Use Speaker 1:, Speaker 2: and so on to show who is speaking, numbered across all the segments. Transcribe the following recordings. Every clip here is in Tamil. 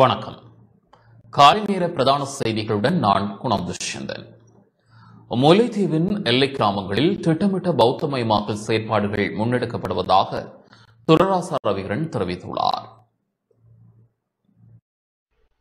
Speaker 1: வணக்கம். காலை நேர பிரதான செய்திகளுடன் நான் குணம் துஷ்யந்தன். முல்லைத்தீவின் எல்லை கிராமங்களில் திட்டமிட்ட பௌத்தமயமாக்கல் செயற்பாடுகள் முன்னெடுக்கப்படுவதாக துரராசா ரவிகரன் தெரிவித்துள்ளார்.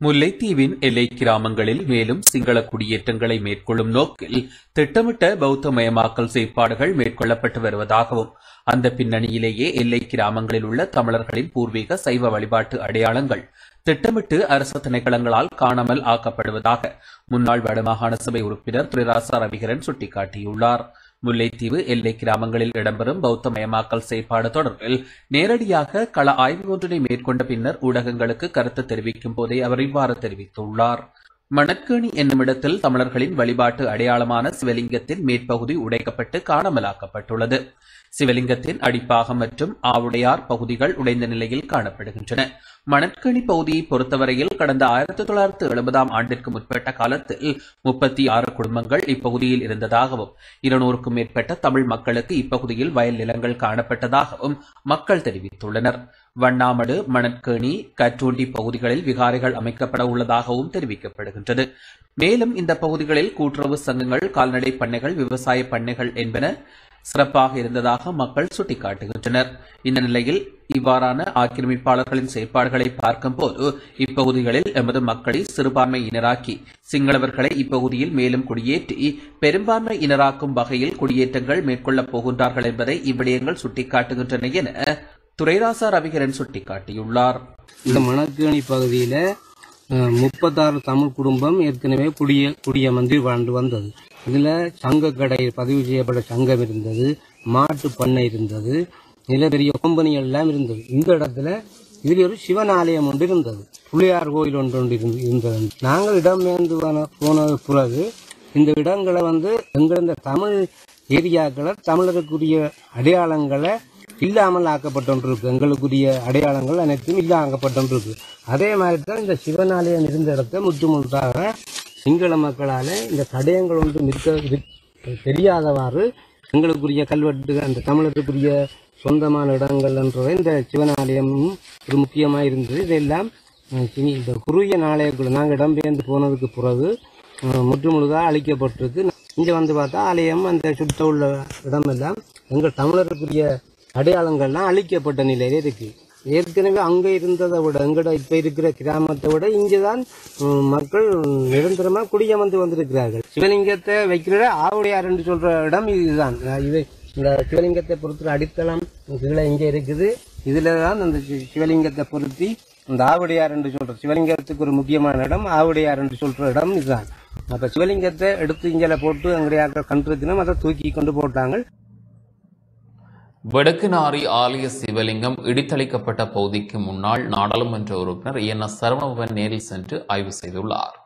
Speaker 2: முல்லைத்தீவின் எல்லை கிராமங்களில் மேலும் சிங்கள குடியேற்றங்களை மேற்கொள்ளும் நோக்கில் திட்டமிட்ட பௌத்தமயமாக்கல் செயற்பாடுகள் மேற்கொள்ளப்பட்டு வருவதாகவும் அந்த பின்னணியிலேயே எல்லை கிராமங்களில் உள்ள தமிழர்களின் பூர்வீக சைவ வழிபாட்டு அடையாளங்கள் திட்டமிட்டு அரசு திணைக்களங்களால் காணாமல் ஆக்கப்படுவதாக முன்னாள் வடமாகாண சபை உறுப்பினர் திரிராசா ரவிகரன் சுட்டிக்காட்டியுள்ளார். முல்லைத்தீவு எல்லை கிராமங்களில் இடம்பெறும் பௌத்தமயமாக்கல் செயற்பாடு தொடர்பில் நேரடியாக கள ஆய்வு ஒன்றினை மேற்கொண்ட பின்னர் ஊடகங்களுக்கு கருத்து தெரிவிக்கும் போதே அவர் இவ்வாறு தெரிவித்துள்ளார். மணக்கேணி என்னுமிடத்தில் தமிழர்களின் வழிபாட்டு அடையாளமான சிவலிங்கத்தின் மேற்பகுதி உடைக்கப்பட்டு காணாமலாக்கப்பட்டுள்ளது. சிவலிங்கத்தின் அடிப்பாகம் மற்றும் ஆவுடையார் பகுதிகள் உடைந்த நிலையில் காணப்படுகின்றன. மணற்கேணி பகுதியை பொறுத்தவரையில் கடந்த ஆயிரத்தி தொள்ளாயிரத்து எழுபதாம் ஆண்டிற்கு முற்பட்ட காலத்தில் முப்பத்தி ஆறு குடும்பங்கள் இப்பகுதியில் இருந்ததாகவும் இருநூறுக்கும் மேற்பட்ட தமிழ் மக்களுக்கு இப்பகுதியில் வயல் நிலங்கள் காணப்பட்டதாகவும் மக்கள் தெரிவித்துள்ளனர். வண்ணாமடு மணற்கேணி கற்றூண்டி பகுதிகளில் விகாரைகள் அமைக்கப்பட உள்ளதாகவும் தெரிவிக்கப்படுகின்றது. மேலும் இந்த பகுதிகளில் கூட்டுறவு சங்கங்கள் கால்நடை பண்ணைகள் விவசாய பண்ணைகள் என்பன சிறப்பாக இருந்ததாக மக்கள் சுட்டிக்காட்டுகின்றனர். இந்த நிலையில் இவ்வாறான ஆக்கிரமிப்பாளர்களின் செயற்பாடுகளை பார்க்கும்போது இப்பகுதிகளில் எமது மக்களை சிறுபான்மையினராக்கி சிங்களவர்களை இப்பகுதியில் மேலும் குடியேற்றி பெரும்பான்மை இனராக்கும் வகையில் குடியேற்றங்கள் மேற்கொள்ளப் போகின்றார்கள் என்பதை இவ்விடயங்கள் சுட்டிக்காட்டுகின்றன என துரைராசா ரவிகரன் சுட்டிக்காட்டியுள்ளார்.
Speaker 3: இந்த மணக்கேணி பகுதியில முப்பத்தாறு தமிழ் குடும்பம் ஏற்கனவே குடிய குடியமர்ந்து வாழ்ந்து வந்தது. இதில் சங்க கடை பதிவு செய்யப்பட்ட சங்கம் இருந்தது மாட்டு பண்ணை இருந்தது இதில் பெரிய கம்பெனிகள் எல்லாம் இருந்தது. இந்த இடத்துல இதில் ஒரு சிவன் ஆலயம் ஒன்று இருந்தது. புள்ளியார் கோயில் ஒன்று ஒன்று இருந்து- இருந்தது. நாங்கள் இடம்பெயர்ந்து போன போன பிறகு இந்த இடங்களை வந்து எங்கிருந்த இந்த தமிழ் ஏரியாக்களை தமிழருக்குரிய அடையாளங்களை இல்லாமல் ஆக்கப்பட்டொன்றிருக்கு. எங்களுக்குரிய அடையாளங்கள் அனைத்தும் இல்லாக்கப்பட்டொன்றிருக்கு அதே மாதிரி தான் இந்த சிவனாலயம் இருந்த இடத்தை முற்றுமுழுதாக சிங்கள மக்களால் இந்த தடயங்கள் ஒன்று நிற்க தெரியாதவாறு எங்களுக்குரிய கல்வெட்டுகள் அந்த தமிழருக்குரிய சொந்தமான இடங்கள் என்றவை இந்த சிவனாலயமும் ஒரு முக்கியமாக இருந்தது இதெல்லாம் இந்த குறுகிய நாளையக்குள்ள நாங்கள் இடம்பெயர்ந்து போனதுக்கு பிறகு முற்றுமுழுதாக அழிக்கப்பட்டிருக்கு. இங்கே வந்து பார்த்தா ஆலயம் அந்த சுற்ற உள்ள இடமெல்லாம் எங்கள் தமிழருக்குரிய அடையாளங்கள்லாம் அழிக்கப்பட்ட நிலையிலே இருக்குது ஏற்கனவே அங்கே இருந்ததை விட எங்கட இப்போ இருக்கிற கிராமத்தை விட இங்கே தான் மக்கள் நிரந்தரமாக குடியமர்ந்து வந்திருக்கிறார்கள். சிவலிங்கத்தை வைக்கிற ஆவுடையார் என்று சொல்ற இடம் இதுதான். இது இந்த சிவலிங்கத்தை பொறுத்துற அடித்தளம் கீழே இங்கே இருக்குது. இதுல தான் அந்த சி- சிவலிங்கத்தை பொருத்தி இந்த ஆவுடையார் என்று சொல்ற சிவலிங்கத்துக்கு ஒரு முக்கியமான இடம் ஆவுடையார் என்று சொல்ற இடம் இதுதான். அப்போ சிவலிங்கத்தை எடுத்து இங்கே போட்டு எங்களுடைய கண்டிருக்கணும் அதை தூக்கி கொண்டு போட்டாங்க
Speaker 1: வடக்குநாரி ஆலய சிவலிங்கம் இடித்தளிக்கப்பட்ட பகுதிக்கு முன்னாள் நாடாளுமன்ற உறுப்பினர் என் எஸ் சரவணபவன் நேரில் சென்று ஆய்வு செய்துள்ளார்.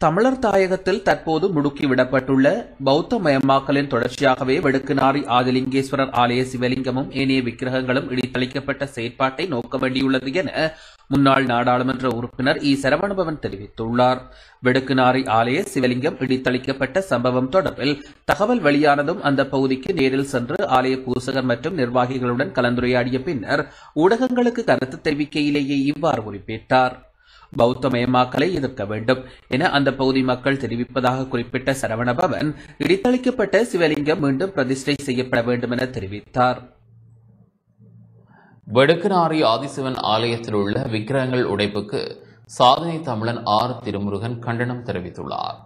Speaker 2: தமிழர் தாயகத்தில் தற்போது முடுக்கிவிடப்பட்டுள்ள பௌத்த மயமாக்கலின் தொடர்ச்சியாகவே வடுக்குநாரி ஆதிலிங்கேஸ்வரர் ஆலய சிவலிங்கமும் ஏனைய விக்கிரகங்களும் இடித்தளிக்கப்பட்ட செயற்பாட்டை நோக்க வேண்டியுள்ளது என முன்னாள் நாடாளுமன்ற உறுப்பினர் இ. சரவணபவன் தெரிவித்துள்ளார். வெடுக்குநாரி ஆலய சிவலிங்கம் இடித்தளிக்கப்பட்ட சம்பவம் தொடர்பில் தகவல் வெளியானதும் அந்த பகுதிக்கு நேரில் சென்று ஆலய பூசகர் மற்றும் நிர்வாகிகளுடன் கலந்துரையாடிய பின்னர் ஊடகங்களுக்கு கருத்து தெரிவிக்கையிலேயே இவ்வாறு குறிப்பிட்டார். பௌத்தமயமாக்கலை எதிர்க்க வேண்டும் என அந்த பகுதி மக்கள் தெரிவிப்பதாக குறிப்பிட்ட சரவணபவன் இடித்தளிக்கப்பட்ட சிவலிங்கம் மீண்டும் பிரதிஷ்டை செய்யப்பட வேண்டும் என தெரிவித்தார்.
Speaker 1: வடக்குநாரி ஆதிசிவன் ஆலயத்தில் உள்ள விக்கிரகங்கள் உடைப்புக்கு சாதனை தமிழன் ஆர் திருமுருகன் கண்டனம் தெரிவித்துள்ளார்.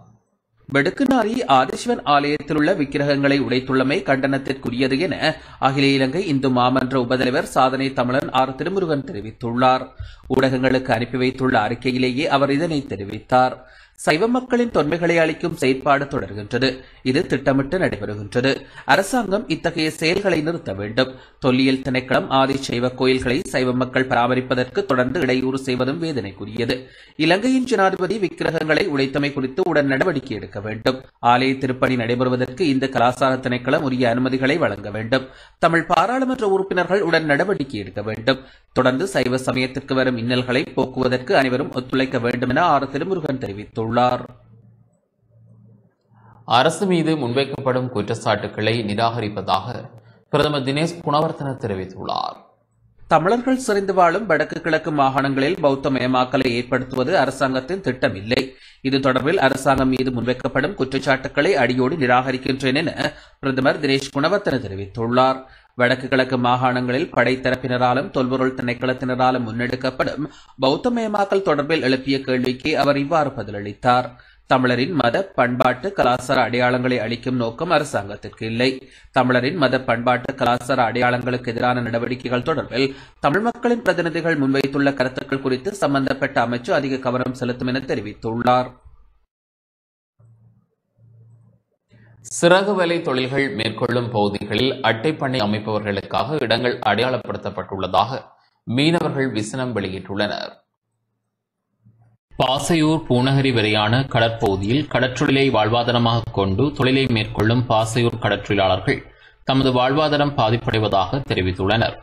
Speaker 2: வெடுக்குநாரி ஆதிசிவன் ஆலயத்தில் உள்ள விக்கிரகங்களை உடைத்துள்ளமை கண்டனத்திற்குரியது என அகில இலங்கை இந்து மாமன்ற உபதலைவர் சாதனை தமிழன் ஆர் திருமுருகன் தெரிவித்துள்ளார். ஊடகங்களுக்கு அனுப்பி வைத்துள்ள அறிக்கையிலேயே அவர் இதனை தெரிவித்தார். சைவ மக்களின் தொன்மைகளை அளிக்கும் செயற்பாடு தொடர்கின்றது. இது திட்டமிட்டு நடைபெறுகின்றது. அரசாங்கம் இத்தகைய செயல்களை நிறுத்த வேண்டும். தொல்லியல் திணைக்களம் ஆதி சைவ கோயில்களை சைவ மக்கள் பராமரிப்பதற்கு தொடர்ந்து இடையூறு செய்வதும் வேதனைக்குரியது. இலங்கையின் ஜனாதிபதி விக்கிரகங்களை உடைத்தமை குறித்து உடன் நடவடிக்கை எடுக்க வேண்டும். ஆலய திருப்பணி நடைபெறுவதற்கு இந்த கலாசார திணைக்களம் உரிய அனுமதிகளை வழங்க வேண்டும். தமிழ் பாராளுமன்ற உறுப்பினர்கள் உடன் நடவடிக்கை எடுக்க வேண்டும். தொடர்ந்து சைவ சமயத்திற்கு வரும் இன்னல்களை போக்குவதற்கு அனைவரும் ஒத்துழைக்க வேண்டும் என ஆர் திருமுருகன் தெரிவித்துள்ளார்.
Speaker 1: அரசு மீது முன்வைக்கப்படும் குற்றச்சாட்டுக்களை நிராகரிப்பதாக பிரதமர் தினேஷ் குணவர்த்தன தெரிவித்துள்ளார்.
Speaker 2: தமிழர்கள் சிறைந்து வாழும் வடக்கு கிழக்கு மாகாணங்களில் பௌத்த மயமாக்கலை ஏற்படுத்துவது அரசாங்கத்தின் திட்டமில்லை. இது தொடர்பில் அரசாங்கம் மீது முன்வைக்கப்படும் குற்றச்சாட்டுக்களை அடியோடு நிராகரிக்கின்றேன் என பிரதமர் தினேஷ் குணவர்த்தன தெரிவித்துள்ளார். வடக்கு கிழக்கு மாகாணங்களில் படைத்தரப்பினராலும் தொல்பொருள் திணைக்களத்தினராலும் முன்னெடுக்கப்படும் பௌத்தமயமாக்கல் தொடர்பில் எழுப்பிய கேள்விக்கு அவர் இவ்வாறு பதிலளித்தார். தமிழரின் மத பண்பாட்டு கலாச்சார அடையாளங்களை அளிக்கும் நோக்கம் அரசாங்கத்திற்கு இல்லை. தமிழரின் மத பண்பாட்டு கலாச்சார அடையாளங்களுக்கு எதிரான நடவடிக்கைகள் தொடர்பில் தமிழ் மக்களின் பிரதிநிதிகள் முன்வைத்துள்ள கருத்துக்கள் குறித்து சம்பந்தப்பட்ட அமைச்சு அதிக கவனம் செலுத்தும் என தெரிவித்துள்ளார்.
Speaker 1: சிறகு வேலை தொழில்கள் மேற்கொள்ளும் பகுதிகளில் அட்டைப்பண்ணை அமைப்பவர்களுக்காக இடங்கள் அடையாளப்படுத்தப்பட்டுள்ளதாக மீனவர்கள் விசனம் வெளியிட்டுள்ளனர். பாசையூர் பூநகரி வரையான கடற்பகுதியில் கடற்றொழிலை வாழ்வாதாரமாக கொண்டு தொழிலை மேற்கொள்ளும் பாசையூர் கடற்றொழிலாளர்கள் தமது வாழ்வாதாரம் பாதிப்படைவதாக தெரிவித்துள்ளனர்.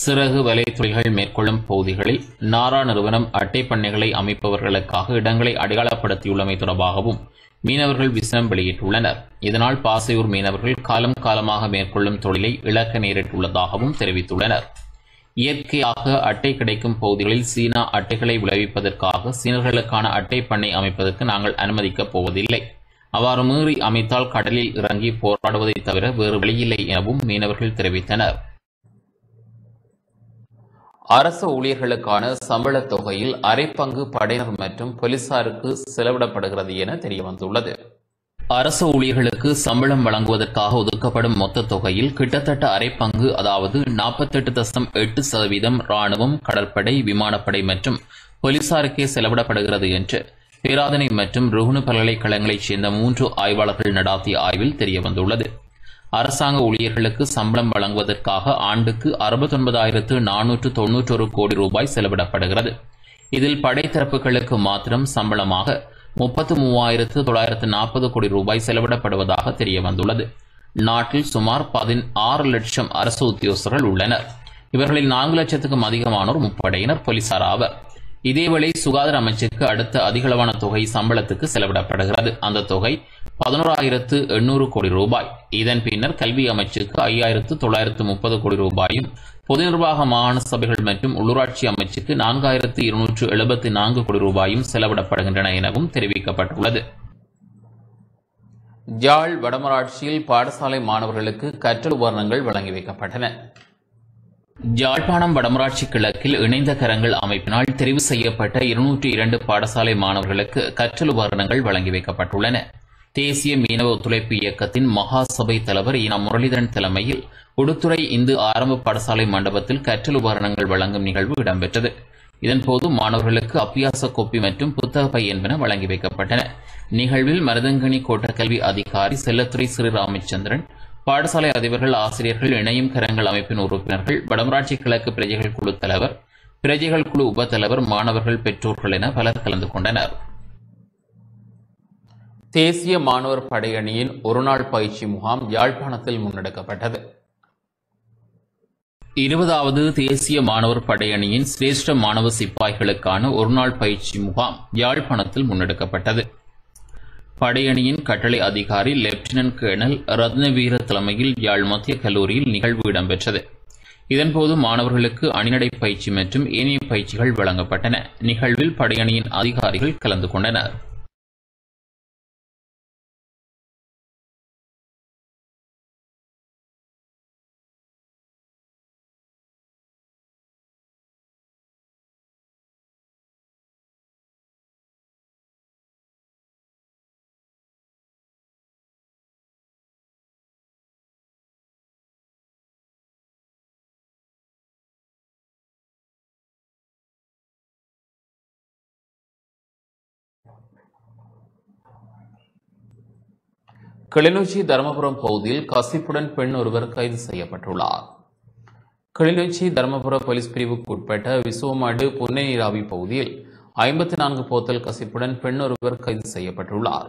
Speaker 1: சிறகு வலை தொழில்கள் மேற்கொள்ளும் பகுதிகளில் நாரா நிறுவனம் அட்டை பண்ணைகளை அமைப்பவர்களுக்காக இடங்களை அடையாளப்படுத்தியுள்ளமை தொடர்பாகவும் மீனவர்கள் விசனம் வெளியிட்டுள்ளனர். இதனால் பாசையூர் மீனவர்கள் காலம் காலமாக மேற்கொள்ளும் தொழிலை இழக்க நேரிட்டுள்ளதாகவும் தெரிவித்துள்ளனர். இயற்கையாக அட்டை கிடைக்கும் பகுதிகளில் சீனா அட்டைகளை விளைவிப்பதற்காக சீனர்களுக்கான அட்டை பண்ணை அமைப்பதற்கு நாங்கள் அனுமதிக்கப் போவதில்லை. அவ்வாறு மீறி அமைத்தால் கடலில் இறங்கி போராடுவதை தவிர வேறு வழியில்லை எனவும் மீனவர்கள் தெரிவித்தனர். அரசு ஊழியர்களுக்கான சம்பளத் தொகையில் அரைப்பங்கு படையினர் மற்றும் போலீசாருக்கு செலவிடப்படுகிறது என தெரியவந்துள்ளது. அரசு ஊழியர்களுக்கு சம்பளம் வழங்குவதற்காக ஒதுக்கப்படும் மொத்த தொகையில் கிட்டத்தட்ட அரைப்பங்கு அதாவது நாற்பத்தெட்டு தசம் எட்டு சதவீதம் ராணுவம் கடற்படை விமானப்படை மற்றும் போலீசாருக்கே செலவிடப்படுகிறது என்று பேராதனை மற்றும் ருகுணு பல்கலைக்கழகங்களைச் சேர்ந்த மூன்று ஆய்வாளர்கள் நடாத்திய ஆய்வில் தெரியவந்துள்ளது. அரசாங்க ஊழியர்களுக்கு சம்பளம் வழங்குவதற்காக ஆண்டுக்கு அறுபத்தொன்பதாயிரத்து நானூற்று தொன்னூற்றொரு கோடி ரூபாய் செலவிடப்படுகிறது. இதில் படைத்தரப்புகளுக்கு மாத்திரம் சம்பளமாக முப்பத்து மூவாயிரத்து தொள்ளாயிரத்து நாற்பது கோடி ரூபாய் செலவிடப்படுவதாக தெரிய வந்துள்ளது நாட்டில் சுமார் பதினாறு லட்சம் அரசு உத்தியோகஸ்தர்கள் உள்ளனர். இவர்களில் நான்கு லட்சத்துக்கும் அதிகமானோர் முப்படையினர் போலீசார் ஆவர். இதேவேளை சுகாதார அமைச்சிற்கு அடுத்த அதிகளவான தொகை சம்பளத்துக்கு செலவிடப்படுகிறது. அந்த தொகை பதினோராயிரத்து எண்ணூறு கோடி ரூபாய். இதன் பின்னர் கல்வி அமைச்சுக்கு ஐயாயிரத்து தொள்ளாயிரத்து முப்பது கோடி ரூபாயும் பொது நிர்வாக மாகாண சபைகள் மற்றும் உள்ளூராட்சி அமைச்சுக்கு நான்காயிரத்து இருநூற்று எழுபத்தி நான்கு கோடி ரூபாயும் செலவிடப்படுகின்றன எனவும் தெரிவிக்கப்பட்டுள்ளது. யாழ் வடமராட்சியில் பாடசாலை மாணவர்களுக்கு கற்றல் உபகரணங்கள் வழங்கி வைக்கப்பட்டன. யாழ்ப்பாணம் வடமராட்சி கிழக்கில் இணைந்த கரங்கள் அமைப்பினால் தெரிவு செய்யப்பட்ட இருநூற்றி இரண்டு பாடசாலை மாணவர்களுக்கு கற்றல் உபகரணங்கள் வழங்கி வைக்கப்பட்டுள்ளன. தேசிய மீனவ ஒத்துழைப்பு இயக்கத்தின் மகாசபை தலைவர் இன முரளிதரன் தலைமையில் உடுத்துறை இந்து ஆரம்ப பாடசாலை மண்டபத்தில் கற்றல் உபகரணங்கள் வழங்கும் நிகழ்வு இடம்பெற்றது. இதன்போது மாணவர்களுக்கு அப்பியாச கோப்பி மற்றும் புத்தக பை என்பன வழங்கி வைக்கப்பட்டன. நிகழ்வில் மருதங்கனி கோட்டக்கல்வி அதிகாரி செல்லத்துறை சிறு ராமச்சந்திரன் பாடசாலை அதிபர்கள் ஆசிரியர்கள் இணையும் கரங்கள் அமைப்பின் உறுப்பினர்கள் வடமராட்சி கிழக்கு பிரஜைகள் குழு தலைவர் பிரஜைகள் குழு உப தலைவர் மாணவர்கள் பெற்றோர்கள் என பலர் கலந்து கொண்டனர். தேசிய மாணவர் படையணியின் ஒருநாள் பயிற்சி முகாம் யாழ்ப்பாணத்தில் முன்னெடுக்கப்பட்டது. இருபதாவது தேசிய மாணவர் படையணியின் சிரேஷ்ட மாணவ சிப்பாய்களுக்கான ஒருநாள் பயிற்சி முகாம் யாழ்ப்பாணத்தில் முன்னெடுக்கப்பட்டது. படையணியின் கட்டளை அதிகாரி லெப்டினன்ட் கேர்னல் ரத்னவீர தலைமையில் யாழ் மத்திய கல்லூரியில் நிகழ்வு இடம்பெற்றது. இதன்போது மாணவர்களுக்கு அணிநடை பயிற்சி மற்றும் ஏனைய பயிற்சிகள் வழங்கப்பட்டன. நிகழ்வில் படையணியின் அதிகாரிகள் கலந்து கொண்டனர். கிளிநொச்சி தருமபுரம் பகுதியில் கசிப்புடன் பெண் ஒருவர் கைது செய்யப்பட்டுள்ளார். கிளிநொச்சி தருமபுர போலீஸ் பிரிவுக்கு உட்பட்ட விசுவமாடு புன்னை நீராவி பகுதியில் ஐம்பத்தி நான்கு போத்தல் கசிப்புடன் பெண் ஒருவர் கைது செய்யப்பட்டுள்ளார்.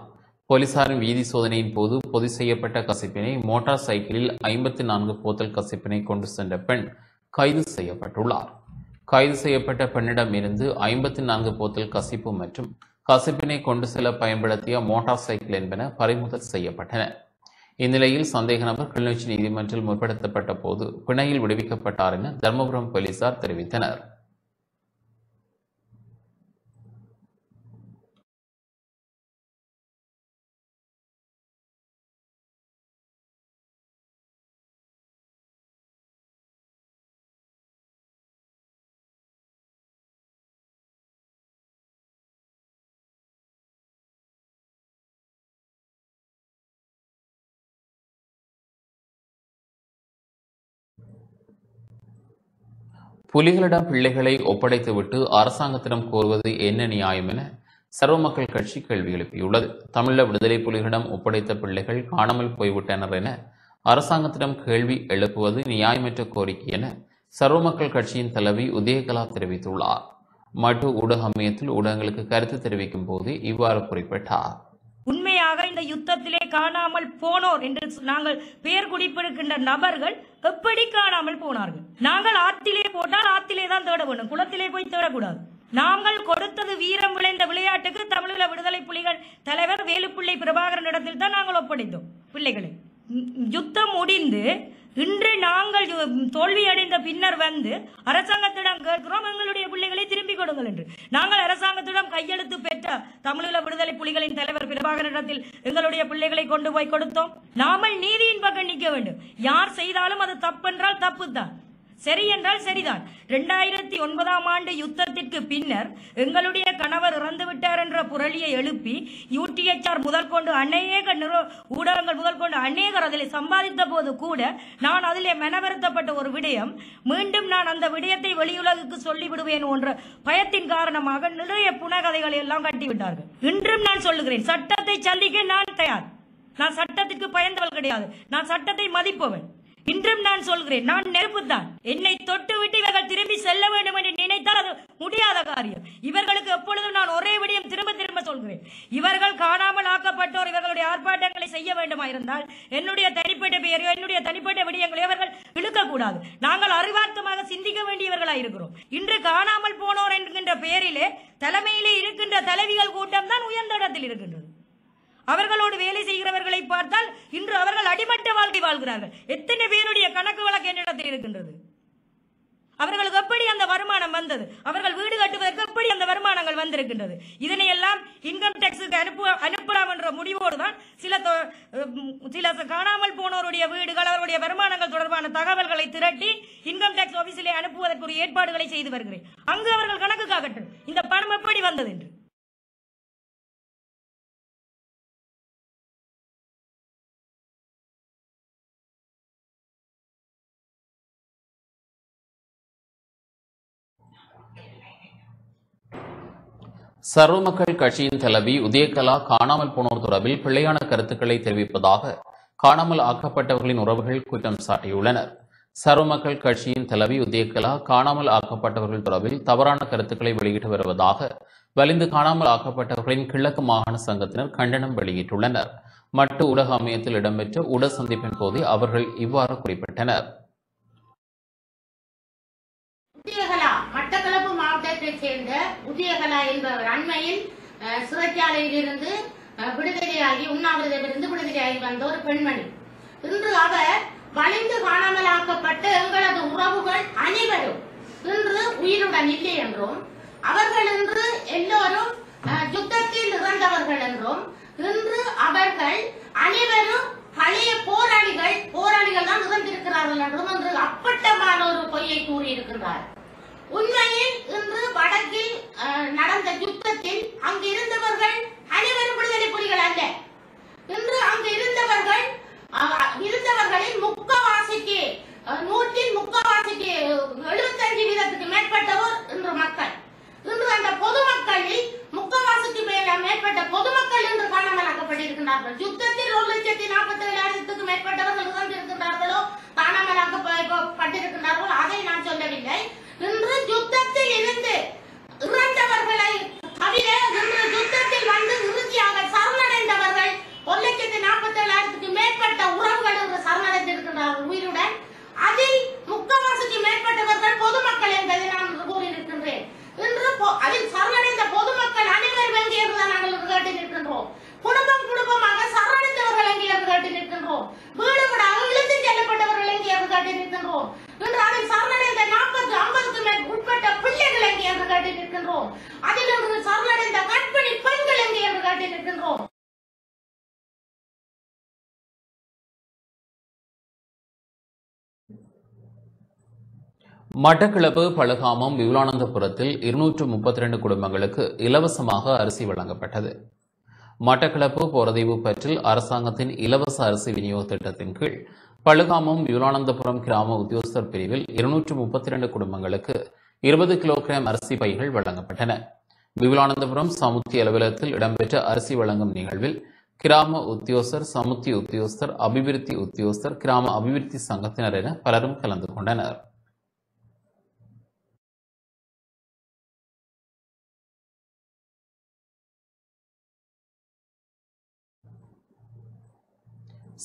Speaker 1: போலீசாரின் வீதி சோதனையின் போது பொதி செய்யப்பட்ட கசிப்பினை மோட்டார் சைக்கிளில் ஐம்பத்தி நான்கு போத்தல் கசிப்பினை கொண்டு சென்ற பெண் கைது செய்யப்பட்டுள்ளார். கைது செய்யப்பட்ட பெண்ணிடம் இருந்து ஐம்பத்தி நான்கு போத்தல் கசிப்பு மற்றும் கசிப்பினை கொண்டு செல்ல பயன்படுத்திய மோட்டார் சைக்கிள் என்பன பறிமுதல் செய்யப்பட்டன. இந்நிலையில் சந்தேக நபர் கிளிநொச்சி நீதிமன்றில் முற்படுத்தப்பட்ட போது பிணையில் விடுவிக்கப்பட்டார் என தர்மபுரம் போலீசார் தெரிவித்தனர். புலிகளிடம் பிள்ளைகளை ஒப்படைத்துவிட்டு அரசாங்கத்திடம் கோருவது என்ன நியாயம் என சர்வ மக்கள் கட்சி கேள்வி எழுப்பியுள்ளது. தமிழ விடுதலை புலிகளிடம் ஒப்படைத்த பிள்ளைகள் காணாமல் போய்விட்டனர் என அரசாங்கத்திடம் கேள்வி எழுப்புவது நியாயமற்ற கோரிக்கை என சர்வ மக்கள் கட்சியின் தலைவி உதயகலா தெரிவித்துள்ளார். மட்டு ஊடக அமையத்தில் ஊடகங்களுக்கு கருத்து தெரிவிக்கும் போது இவ்வாறு குறிப்பிட்டார்.
Speaker 4: உண்மையாக இந்த யுத்தத்திலே காணாமல் போனோர் என்று நாங்கள் பெயர் குடிப்பிருக்கின்ற நபர்கள் எப்படி காணாமல் போனார்கள்? நாங்கள் ஆத்திலே போட்டால் ஆத்திலே தான் தேட வேண்டும். குளத்திலே போய் தேடக்கூடாது. நாங்கள் கொடுத்தது வீரம் விளைந்த விளையாட்டுக்கு தமிழீழ விடுதலை புலிகள் தலைவர் வேலுப்பிள்ளை பிரபாகரன் இடத்தில் தான் நாங்கள் ஒப்படைத்தோம். பிள்ளைகளை யுத்தம் முடிந்து இன்று நாங்கள் தோல்வியடைந்த தோல்வி அடைந்த பின்னர் வந்து அரசாங்கத்திடம் கேட்கிறோம் எங்களுடைய பிள்ளைகளை திரும்பிக் கொடுங்கள் என்று. நாங்கள் அரசாங்கத்திடம் கையெழுத்து பெற்ற தமிழீழ விடுதலை புலிகளின் தலைவர் பிரபாகரனிடத்தில் எங்களுடைய பிள்ளைகளை கொண்டு போய் கொடுத்தோம். நாமல் நீதியின் பக்கம் நிற்க வேண்டும். யார் செய்தாலும் அது தப்பென்றால் தப்பு தான் சரி என்றால் சரிதான். இரண்டாயிரத்தி ஒன்பதாம் ஆண்டு யுத்தத்திற்கு பின்னர் எங்களுடைய கணவர் இறந்துவிட்டார் என்ற புரளியை எழுப்பி யூடிஎச்ஆர் முதல் கொண்டு அநேக நிறு- ஊடகங்கள் முதல் கொண்டு அநேகர் அதில் சம்பாதித்த போது கூட நான் அதிலே மெனவருத்தப்பட்ட ஒரு விடயம். மீண்டும் நான் அந்த விடயத்தை வெளியுலகுக்கு சொல்லிவிடுவேன் என்ற பயத்தின் காரணமாக நிறைய புனகதைகளை எல்லாம் கட்டிவிட்டார்கள். இன்றும் நான் சொல்லுகிறேன் சட்டத்தை சந்திக்க நான் தயார். நான் சட்டத்திற்கு பயந்தவள் கிடையாது. நான் சட்டத்தை மதிப்பவன். இன்றும் நான் சொல்கிறேன் நான் நெருப்பு தான் என்னை தொட்டு விட்டு இவர்கள் திரும்பி செல்ல வேண்டும் என்று நினைத்தால் அது முடியாத காரியம். இவர்களுக்கு எப்பொழுதும் நான் ஒரே விடயம் திரும்ப திரும்ப சொல்கிறேன். இவர்கள் காணாமல் ஆக்கப்பட்டோர் இவர்களுடைய ஆர்ப்பாட்டங்களை செய்ய வேண்டுமா இருந்தால் என்னுடைய தனிப்பட்ட பெயரையோ என்னுடைய தனிப்பட்ட விடயங்களையோ அவர்கள் இழுக்கக்கூடாது. நாங்கள் அறிவார்த்தமாக சிந்திக்க வேண்டியவர்களாக இருக்கிறோம். இன்று காணாமல் போனோர் என்கின்ற பெயரிலே தலைமையிலே இருக்கின்ற தலைவிகள் கூட்டம் தான் உயர்ந்த இடத்தில் இருக்கின்றது. அவர்களோடு வேலை செய்கிறவர்களை பார்த்தால் இன்று அவர்கள் அடிமட்ட வாழ்க்கை வாழ்கிறார்கள். எத்தனை பேருடைய கணக்கு வழக்கு என்னிடத்தில் இருக்கின்றது? அவர்களுக்கு எப்படி அந்த வருமானம் வந்தது? அவர்கள் வீடு கட்டுவதற்கு எப்படி அந்த வருமானங்கள் வந்திருக்கின்றது? இதனையெல்லாம் இன்கம் டேக்ஸுக்கு அனுப்பு அனுப்பலாம் என்ற முடிவோடு தான் சில தொ- சில காணாமல் போனோருடைய வீடுகள் அவருடைய வருமானங்கள் தொடர்பான தகவல்களை திரட்டி இன்கம் டேக்ஸ் ஆபீஸிலே அனுப்புவதற்குரிய ஏற்பாடுகளை செய்து வருகிறேன். அங்கு அவர்கள் கணக்கு காக்கட்டும் இந்த பணம் எப்படி வந்தது என்று?
Speaker 1: சர்வ மக்கள் கட்சியின் தலைவி உதயகலா காணாமல் போனோர் தொடர்பில் பிழையான கருத்துக்களை தெரிவிப்பதாக காணாமல் ஆக்கப்பட்டவர்களின் உறவுகள் குற்றம் சாட்டியுள்ளனர். சர்வ மக்கள் கட்சியின் தலைவி உதயகலா காணாமல் ஆக்கப்பட்டவர்கள் தொடர்பில் தவறான கருத்துக்களை வெளியிட்டு வருவதாக வலிந்து காணாமல் ஆக்கப்பட்டவர்களின் கிழக்கு மாகாண சங்கத்தினர் கண்டனம் வெளியிட்டுள்ளனர். மட்டு உலக அமையத்தில் இடம்பெற்ற உட சந்திப்பின் போது அவர்கள் இவ்வாறு குறிப்பிட்டனர்
Speaker 5: உதயகலா மட்டக்களப்பு மாவட்டத்தைச் சேர்ந்த உதயகலா என்பவர் அண்மையில் சிறைச்சாலையிலிருந்து விடுதலையாகி உண்ணாவிரதமிருந்து விடுதலையாகி வந்த ஒரு பெண்மணி. இன்று அவர் வலிந்து காணாமலாக்கப்பட்ட எங்களது உறவுகள் அனைவரும் இன்று உயிருடன் இல்லை என்றும் அவர்கள் இன்று எல்லோரும் யுத்தத்தில் இறந்தவர்கள் என்றும் இன்று அவர்கள் அனைவரும் பழைய போராளிகள் போராளிகள் தான் இறந்திருக்கிறார்கள் என்றும் இன்று அப்பட்டமான ஒரு பொய்யை கூறியிருக்கிறார் உண்மையில் இன்று வடக்கில் அஹ், நடந்த யுத்தத்தில் அங்கு இருந்தவர்கள் அனைவரும் விடுதலை புலிகள் அல்ல. இன்று அங்கு இருந்தவர்கள் இருந்தவர்களின் முக்கவாசிக்கு நூற்றின் நூற்றில் முக்கவாசிக்கு எழுபத்தஞ்சு வீதத்துக்கு மேற்பட்டவர் இன்று மக்கள். இன்று அந்த பொதுமக்களில் முக்கவாசிக்கு மேல மேற்பட்ட பொதுமக்கள் இன்று காணாமலாக்கப்பட்டிருக்கிறார்கள் யுத்தத்தில் ஒரு லட்சத்தி நாற்பத்தி ஏழாயிரத்துக்கு மேற்பட்டவர்கள் இறந்திருக்கிறார்களோ காணாமலாக்கப்பட்டிருக்கிறார்களோ அதை நான் சொல்லவில்லை இன்று யுத்தத்தில் இருந்து இறந்தவர்களை தவிர இன்று யுத்தத்தில் வந்து இறுதியாக சரணடைந்தவர்கள் ஒரு லட்சத்தி நாற்பத்தி ஏழாயிரத்துக்கு மேற்பட்ட உறவுகள் இன்று சரணடைந்திருக்கிறார்கள் உயிருடன் அதில் முக்க கேட்டிருக்கின்றோம் அதில் ஒரு சரணடைந்த கற்பிணி பெண்கள் எங்கே என்று கேட்டிருக்கின்றோம்
Speaker 1: மட்டக்களப்பு பழுகாமம் விவுலானந்தபுரத்தில் இருநூற்று முப்பத்தி ரெண்டு குடும்பங்களுக்கு இலவசமாக அரிசி வழங்கப்பட்டது. மட்டக்களப்பு போரதீவு பற்றில் அரசாங்கத்தின் இலவச அரிசி விநியோக திட்டத்தின் கீழ் பழுகாமம் விவுலானந்தபுரம் கிராம உத்தியோகஸ்தர் பிரிவில் இருநூற்று முப்பத்தி இரண்டு குடும்பங்களுக்கு இருபது கிலோகிராம் அரிசி பைகள் வழங்கப்பட்டன. விவுலானந்தபுரம் சமுத்தி அலுவலகத்தில் இடம்பெற்ற அரிசி வழங்கும் நிகழ்வில் கிராம உத்தியோகஸ்தர் சமுத்தி உத்தியோகஸ்தர் அபிவிருத்தி உத்தியோகஸ்தர் கிராம அபிவிருத்தி சங்கத்தினர் என பலரும் கலந்து கொண்டனர்.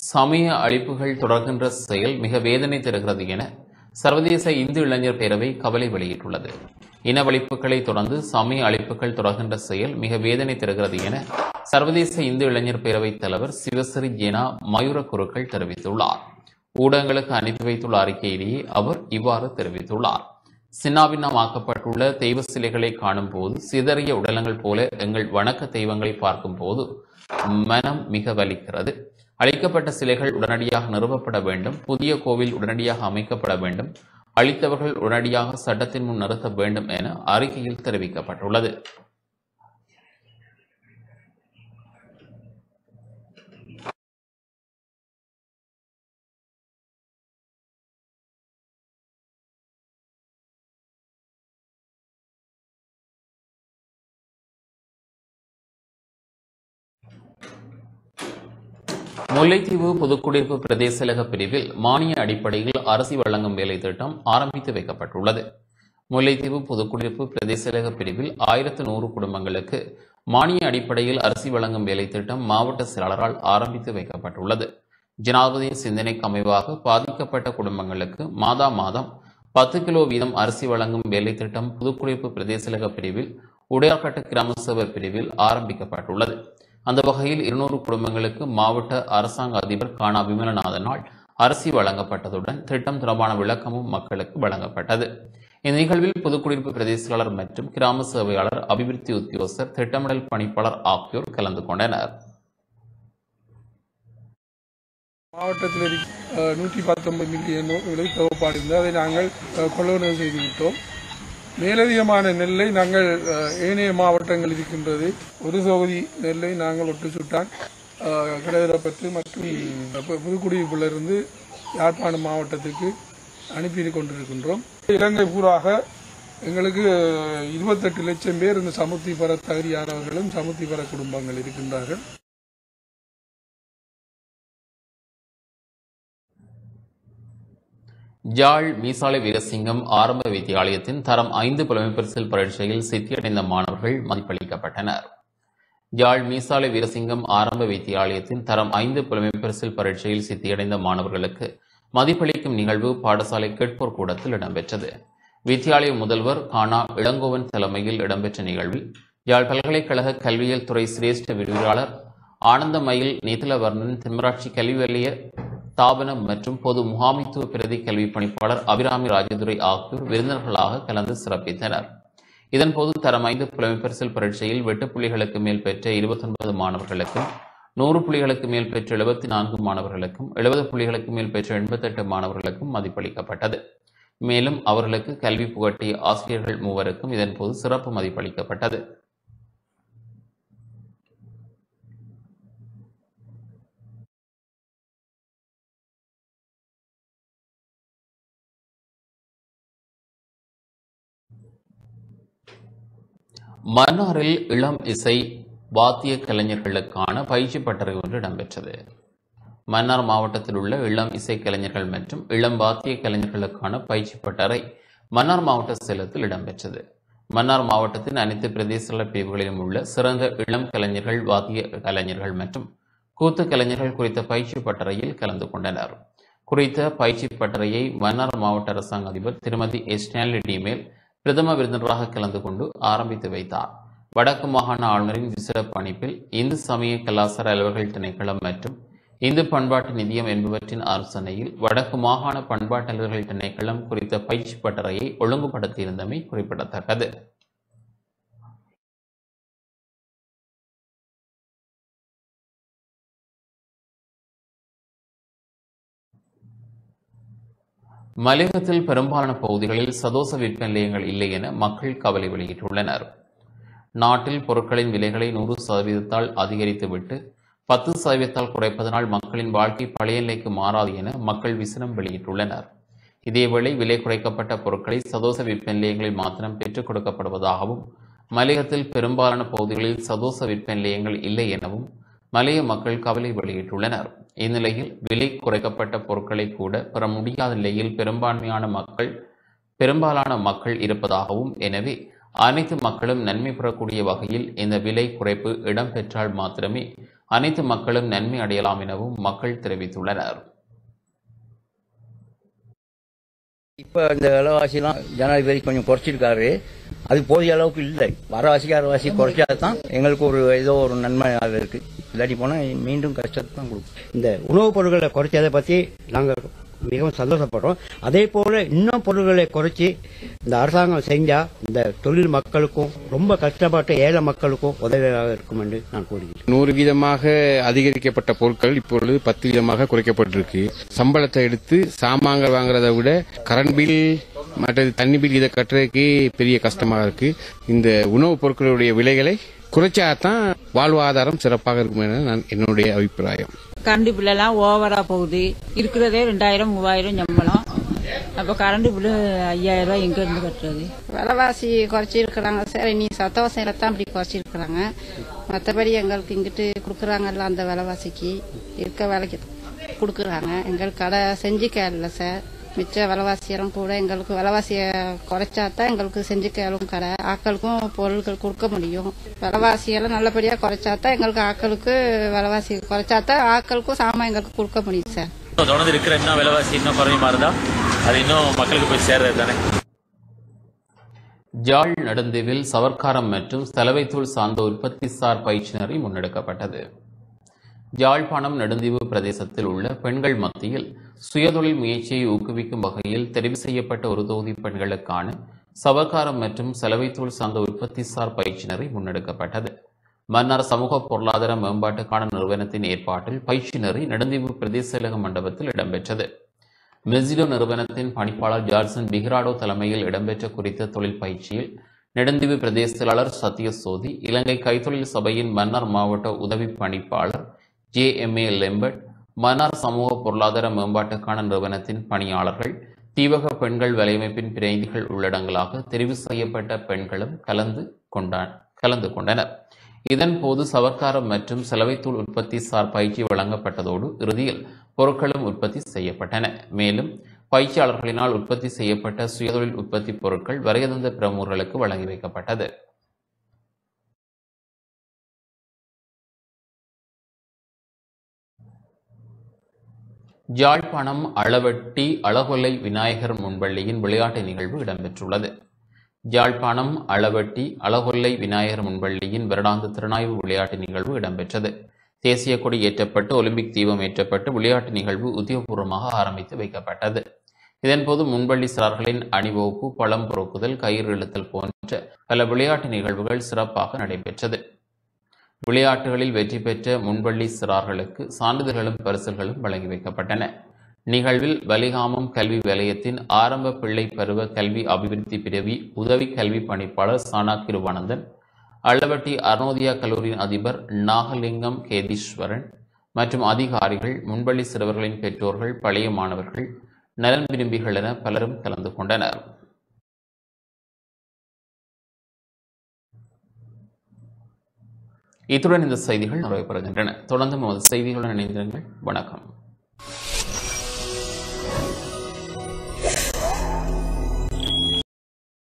Speaker 1: சமய அழிப்புகள் தொடர்கின்ற செயல் மிக வேதனை தருகிறது என சர்வதேச இந்து இளைஞர் பேரவை கவலை வெளியிட்டுள்ளது. இனவழிப்புகளை தொடர்ந்து சமய அழிப்புகள் தொடர்கின்ற செயல் மிக வேதனை தருகிறது என சர்வதேச இந்து இளைஞர் பேரவை தலைவர் சிவசரி ஜேனா மயூர குருக்கள் தெரிவித்துள்ளார். ஊடகங்களுக்கு அனுப்பி வைத்துள்ள அறிக்கையிலேயே அவர் இவ்வாறு தெரிவித்துள்ளார். சின்னாபின்னமாக்கப்பட்டுள்ள தெய்வ சிலைகளை காணும் போது சிதறிய உடலங்கள் போல எங்கள் வணக்க தெய்வங்களை பார்க்கும் போது மனம் மிக வலிக்கிறது. அழிக்கப்பட்ட சிலைகள் உடனடியாக நிறுவப்பட வேண்டும். புதிய கோவில் உடனடியாக அமைக்கப்பட வேண்டும். அழித்தவர்கள் உடனடியாக சட்டத்தின் முன் நிறுத்த வேண்டும் என அறிக்கையில் தெரிவிக்கப்பட்டுள்ளது. முல்லைத்தீவு புதுக்குடியிருப்பு பிரதேசலக பிரிவில் மானிய அடிப்படையில் அரிசி வழங்கும் வேலை திட்டம் ஆரம்பித்து வைக்கப்பட்டுள்ளது. முல்லைத்தீவு புதுக்குடியிருப்பு பிரதேசலக பிரிவில் ஆயிரத்து நூறு குடும்பங்களுக்கு மானிய அடிப்படையில் அரிசி வழங்கும் வேலை திட்டம் மாவட்ட செயலாளரால் ஆரம்பித்து வைக்கப்பட்டுள்ளது. ஜனாதிபதி சிந்தனைக்கு அமைவாக பாதிக்கப்பட்ட குடும்பங்களுக்கு மாதா மாதம் பத்து கிலோ வீதம் அரிசி வழங்கும் வேலை திட்டம் புதுக்குடியிருப்பு பிரதேசலக பிரிவில் உடையார்கட்டு கிராம சபை பிரிவில் ஆரம்பிக்கப்பட்டுள்ளது. அந்த வகையில் இருநூறு குடும்பங்களுக்கு மாவட்ட அரசாங்க அதிபர் கானா விமலநாதனால் அரிசி வழங்கப்பட்டதுடன் திட்டம் தொடர்பான விளக்கமும் மக்களுக்கு வழங்கப்பட்டது. இந்நிகழ்வில் நிகழ்வில் புதுக்குடியிருப்பு மற்றும் கிராம சேவையாளர் அபிவிருத்தி உத்தியோகஸ்தர் திட்டமிடல் பணிப்பாளர் ஆகியோர் கலந்து கொண்டனர்.
Speaker 6: மாவட்டத்தில் நூற்றி பத்தொன்பது மில்லியன் விலை தேவைப்பாடு இருந்தது அதை நாங்கள் கொள்வனவு மேலதிகமான நெல்லை நாங்கள் ஏனைய மாவட்டங்கள் இருக்கின்றது. ஒரு தொகுதி நெல்லை நாங்கள் ஒட்டு சுட்டான் கடையிறப்பத்து மற்றும் பு- புதுக்குடியிருப்பிலிருந்து யாழ்ப்பாணம் மாவட்டத்துக்கு அனுப்பி கொண்டிருக்கின்றோம். இலங்கை பூராக எங்களுக்கு இருபத்தெட்டு லட்சம் பேர் இந்த சமுத்தி பெற தகுதியானவர்களும் சமுத்தி பெற குடும்பங்கள் இருக்கின்றார்கள்.
Speaker 1: யாழ் மீசாலை வீரசிங்கம் ஆரம்ப வித்தியாலயத்தின் தரம் ஐந்து புலமைப்பரிசல் பரீட்சையில் சித்தியடைந்த மாணவர்கள் மதிப்பளிக்கப்பட்டனர். யாழ் மீசாலை வீரசிங்கம் ஆரம்ப வித்தியாலயத்தின் தரம் ஐந்து புலமைப்பரிசில் பரீட்சையில் சித்தியடைந்த மாணவர்களுக்கு மதிப்பளிக்கும் நிகழ்வு பாடசாலை கேட்போர் கூடத்தில் இடம்பெற்றது. வித்தியாலய முதல்வர் கானா இளங்கோவன் தலைமையில் இடம்பெற்ற நிகழ்வில் யாழ் பல்கலைக்கழக கல்வியியல் துறை சிரேஷ்ட விரிவாளர் ஆனந்தமயில் நிதிலவர்ணன் தென்மராட்சி கல்வி வலய ஸ்தாபனம் மற்றும் பொது முகாமைத்துவ பிரதி கல்வி பணிப்பாளர் அபிராமி ராஜதுரை ஆகியோர் விருந்தினர்களாக கலந்து சிறப்பித்தனர். இதன்போது தரம் ஐந்து புலமைப்பரிசில் பரீட்சையில் வெட்டு புள்ளிகளுக்கு மேல் பெற்ற இருபத்தொன்பது மாணவர்களுக்கும் நூறு புள்ளிகளுக்கு மேல் பெற்ற எழுபத்தி நான்கு மாணவர்களுக்கும் எழுபது புள்ளிகளுக்கு மேல் பெற்ற எண்பத்தெட்டு மாணவர்களுக்கும் மதிப்பளிக்கப்பட்டது. மேலும் அவர்களுக்கு கல்வி புகட்டிய ஆசிரியர்கள் மூவருக்கும் இதன்போது சிறப்பு மதிப்பளிக்கப்பட்டது. மன்னாரில் இளம் இசை வாத்திய கலைஞர்களுக்கான பயிற்சி பட்டறை ஒன்று இடம்பெற்றது. மன்னார் மாவட்டத்தில் உள்ள இளம் இசை கலைஞர்கள் மற்றும் இளம் வாத்திய கலைஞர்களுக்கான பயிற்சி பட்டறை மன்னார் மாவட்ட சேலத்தில் இடம்பெற்றது. மன்னார் மாவட்டத்தின் அனைத்து பிரதேச பிரிவுகளிலும் உள்ள சிறந்த இளம் கலைஞர்கள் வாத்திய கலைஞர்கள் மற்றும் கூத்து கலைஞர்கள் குறித்த பயிற்சி பட்டறையில் கலந்து கொண்டனர். குறித்த பயிற்சி பட்டறையை மன்னார் மாவட்ட அரசாங்க அதிபர் திருமதி எஸ். ஸ்டான்லி பிரதம விருந்தினராக கலந்து கொண்டு ஆரம்பித்து வைத்தார். வடக்கு மாகாண ஆளுநரின் விசேட பணிப்பில் இந்து சமய கலாசார அலுவல்கள் திணைக்களம் மற்றும் இந்து பண்பாட்டு நிதியம் என்பவற்றின் ஆலோசனையில் வடக்கு மாகாண பண்பாட்டு அலுவல்கள் திணைக்களம் குறித்த பயிற்சி பட்டறையை ஒழுங்குபடுத்தியிருந்தமை குறிப்பிடத்தக்கது. மலையகத்தில் பெரும்பாலான பகுதிகளில் சதோச விற்பனை நிலையங்கள் இல்லை என மக்கள் கவலை வெளியிட்டுள்ளனர். நாட்டில் பொருட்களின் விலைகளை நூறு சதவீதத்தால் அதிகரித்துவிட்டு பத்து சதவீதத்தால் குறைப்பதனால் மக்களின் வாழ்க்கை பழைய நிலைக்கு மாறாது என மக்கள் விசனம் வெளியிட்டுள்ளனர். இதேவேளை விலை குறைக்கப்பட்ட பொருட்களை சதோச விற்பனை நிலையங்களில் மாத்திரம் பெற்றுக் கொடுக்கப்படுவதாகவும் மலையகத்தில் பெரும்பாலான பகுதிகளில் சதோச விற்பனை நிலையங்கள் இல்லை எனவும் மலைய மக்கள் கவலை வெளியிட்டுள்ளனர். இந்நிலையில் விலை குறைக்கப்பட்ட பொருட்களை கூட பெற முடியாத நிலையில் பெரும்பான்மையான மக்கள் பெரும்பாலான மக்கள் இருப்பதாகவும் எனவே அனைத்து மக்களும் நன்மை பெறக்கூடிய வகையில் இந்த விலை குறைப்பு இடம்பெற்றால் மாத்திரமே அனைத்து மக்களும் நன்மை அடையலாம் எனவும் மக்கள் தெரிவித்துள்ளனர்.
Speaker 7: இப்போ இந்த விலைவாசிலாம் ஜனாதிபதி கொஞ்சம் குறைச்சிருக்காரு. அது போதிய அளவுக்கு இல்லை. வரவாசி அரவாசி குறைச்சா தான் எங்களுக்கு ஒரு ஏதோ ஒரு நன்மை அது இருக்கு. இல்லாட்டி போனால் மீண்டும் கஷ்டத்தை தான் கொடுக்கும்.
Speaker 8: இந்த உணவுப் பொருட்களை குறைச்சதை பற்றி நாங்கள் மிகவும் சந்தோஷப்படுறோம். அதே போல இன்னும் பொருட்களை குறைச்சி இந்த அரசாங்கம் செஞ்சா இந்த தொழில் மக்களுக்கும் ரொம்ப கஷ்டப்பட்ட ஏழை மக்களுக்கும் உதவியாக இருக்கும் என்று நான் கூறுகிறேன்.
Speaker 9: நூறு வீதமாக அதிகரிக்கப்பட்ட பொருட்கள் இப்பொழுது பத்து வீதமாக குறைக்கப்பட்டிருக்கு. சம்பளத்தை எடுத்து சாமான்கள் வாங்குறதை விட கரண்ட் பில் மற்றது தண்ணி பில் இதை கட்டுறதுக்கு பெரிய கஷ்டமாக இருக்கு. இந்த உணவுப் பொருட்களுடைய விலைகளை குறைச்சாதான் வாழ்வாதாரம் சிறப்பாக இருக்கும் என நான் என்னுடைய அபிப்பிராயம்.
Speaker 10: கரண்ட் பில்லெல்லாம் ஓவரா போகுது. இருக்கிறதே ரெண்டாயிரம் மூவாயிரம் சம்பளம். அப்ப கரண்ட் பில்லு ஐயாயிரம் ரூபாய் எங்க இருந்து கட்டுறது?
Speaker 11: விலைவாசி குறைச்சிருக்கிறாங்க சார். நீ சத்தவசையில தான் அப்படி குறைச்சிருக்கிறாங்க. மற்றபடி எங்களுக்கு இங்கிட்டு கொடுக்குறாங்கல்ல அந்த விலைவாசிக்கு. இருக்க விலைக்கு கொடுக்குறாங்க. எங்களுக்கு கடை செஞ்சுக்க இல்லை சார். மிச்ச விலைவாசியெல்லாம் கூட எங்களுக்கு விலைவாசியை குறைச்சா தான் எங்களுக்கு செஞ்சுக்கலும் கடை. ஆக்களுக்கும் பொருட்கள் கொடுக்க முடியும். விலைவாசியெல்லாம் நல்லபடியாக குறைச்சா தான் எங்களுக்கு ஆக்களுக்கு விலைவாசி குறைச்சா தான் ஆக்களுக்கும் சாமான் எங்களுக்கு கொடுக்க முடியும் சார்.
Speaker 12: தொடர்ந்து இருக்கிற இன்னும் விலைவாசி இன்னும் குறையுமா இருந்தா அது இன்னும் மக்களுக்கு போய் சேர்றது தானே?
Speaker 1: ஜாழ் நடுந்தீவில் சவர்க்காரம் மற்றும் சலவைத்தூள் சார்ந்த உற்பத்திசார் பயிற்சினரை முன்னெடுக்கப்பட்டது. யாழ்ப்பாணம் நெடுந்தீவு பிரதேசத்தில் உள்ள பெண்கள் மத்தியில் சுயதொழில் முயற்சியை ஊக்குவிக்கும் வகையில் தெரிவு செய்யப்பட்ட ஒரு தொகுதி பெண்களுக்கான சவகாரம் மற்றும் செலவைத்தூள் சார்ந்த உற்பத்திசார் பயிற்சினரை முன்னெடுக்கப்பட்டது. மன்னார் சமூக பொருளாதார மேம்பாட்டுக்கான நிறுவனத்தின் ஏற்பாட்டில் பயிற்சினரை நெடுந்தீவு பிரதேசலக மண்டபத்தில் இடம்பெற்றது. மெசிடோ நிறுவனத்தின் பணிப்பாளர் ஜார்சன் பிஹ்ராடோ தலைமையில் இடம்பெற்ற குறித்த தொழில் பயிற்சியில் நெடுந்தீவு பிரதேசலாளர் சத்யசோதி இலங்கை கைத்தொழில் சபையின் மன்னார் மாவட்ட உதவி பணிப்பாளர் J M A Lambert Mannar சமூக பொருளாதார மேம்பாட்டுக்கான நிறுவனத்தின் பணியாளர்கள் தீவக பெண்கள் வலையமைப்பின் பிரதிநிதிகள் உள்ளடங்களாக தெரிவு செய்யப்பட்ட பெண்களும் கலந்து கொண்டான் கலந்து கொண்டனர். இதன்போது சவர்க்காரம் மற்றும் செலவைத்தூள் உற்பத்தி சார் பயிற்சி வழங்கப்பட்டதோடு இறுதியில் பொருட்களும் உற்பத்தி செய்யப்பட்டன. மேலும் பயிற்சியாளர்களினால் உற்பத்தி செய்யப்பட்ட சுயதொழில் உற்பத்தி பொருட்கள் வரையதந்த பிரமுகர்களுக்கு வழங்கி வைக்கப்பட்டது. யாழ்ப்பாணம் அளவட்டி அழகொல்லை விநாயகர் முன்பள்ளியின் விளையாட்டு நிகழ்வு இடம்பெற்றுள்ளது. யாழ்ப்பாணம் அளவட்டி அழகொல்லை விநாயகர் முன்பள்ளியின் வருடாந்த திறனாய்வு விளையாட்டு நிகழ்வு இடம்பெற்றது. தேசிய கொடி ஏற்றப்பட்டு ஒலிம்பிக் தீபம் ஏற்றப்பட்டு விளையாட்டு நிகழ்வு உத்தியோகபூர்வமாக ஆரம்பித்து வைக்கப்பட்டது. இதன்போது முன்பள்ளி சிறார்களின் அணிவகுப்பு பழம் பொறுக்குதல் கயிறு இழுத்தல் போன்ற பல விளையாட்டு நிகழ்வுகள் சிறப்பாக நடைபெற்றது. விளையாட்டுகளில் வெற்றி பெற்ற முன்பள்ளி சிறார்களுக்கு சான்றிதழ்களும் பரிசுகளும் வழங்கி வைக்கப்பட்டன. நிகழ்வில் வலிகாமம் கல்வி வலயத்தின் ஆரம்ப பிள்ளை பருவ கல்வி அபிவிருத்தி பிரிவி உதவி கல்வி பணிப்பாளர் சானா கிருவானந்தன் அளவட்டி அருணோதயா கல்லூரியின் அதிபர் நாகலிங்கம் கேதீஸ்வரன் மற்றும் அதிகாரிகள் முன்பள்ளி சிறுவர்களின் பெற்றோர்கள் பழைய மாணவர்கள் நலன் விரும்பிகள் என பலரும் கலந்து கொண்டனர். இத்துடன் இந்த செய்திகள் நிறைவு தொடர்ந்து நமது செய்திகளுடன் இணைந்திருங்கள். வணக்கம்.